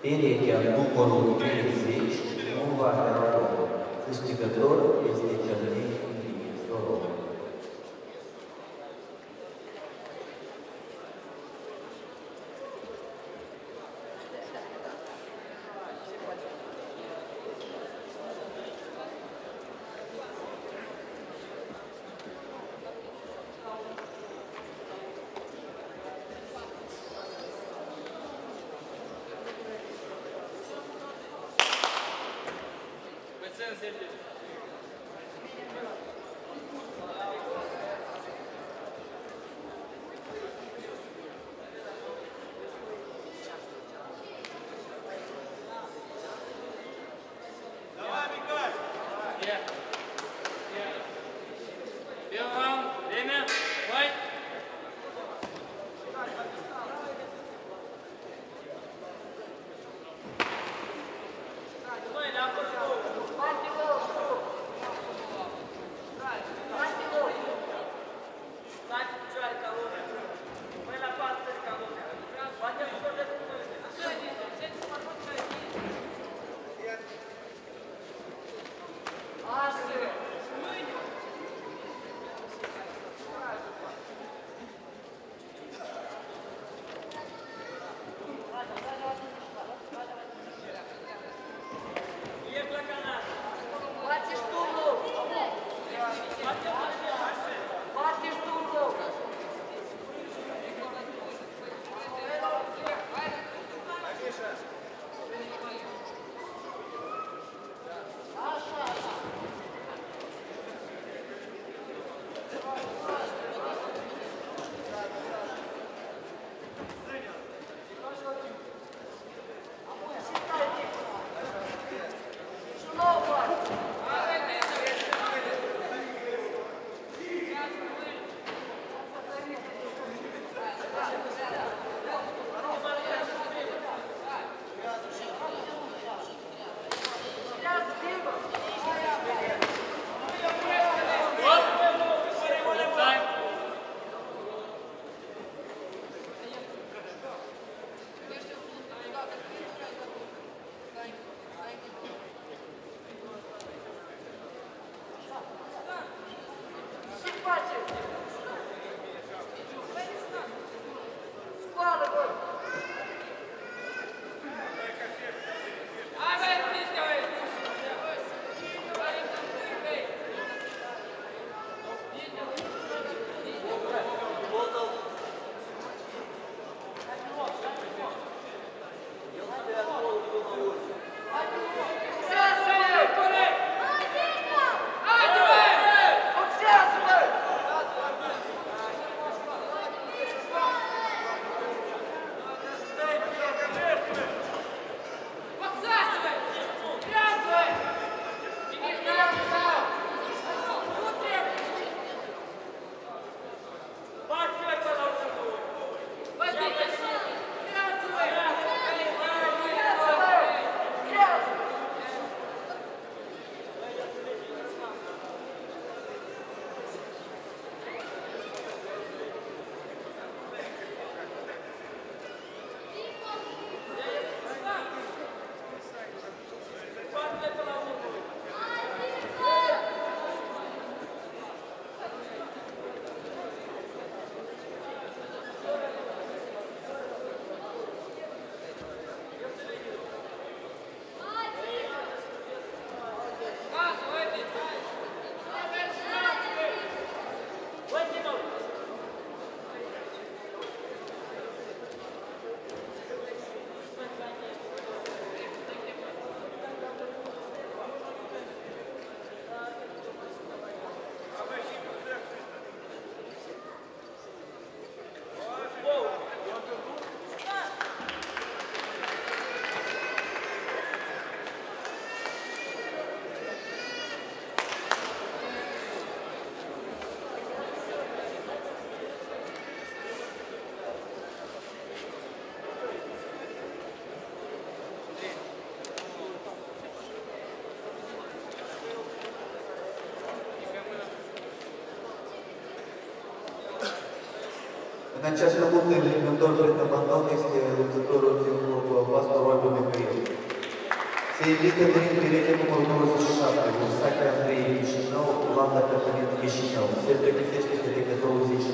Térjék el bukoló pénzét, és 80-50. Yeah. Yeah. Devam. Lena. În acest luptă, Limpendor Dorica Bandon este luptătorul din pas probabil de pe. Se indică din pirele numărul 97, Ursache Andrei Chișinău, Landa Cătălin Chișinău. Se pregătește de către 20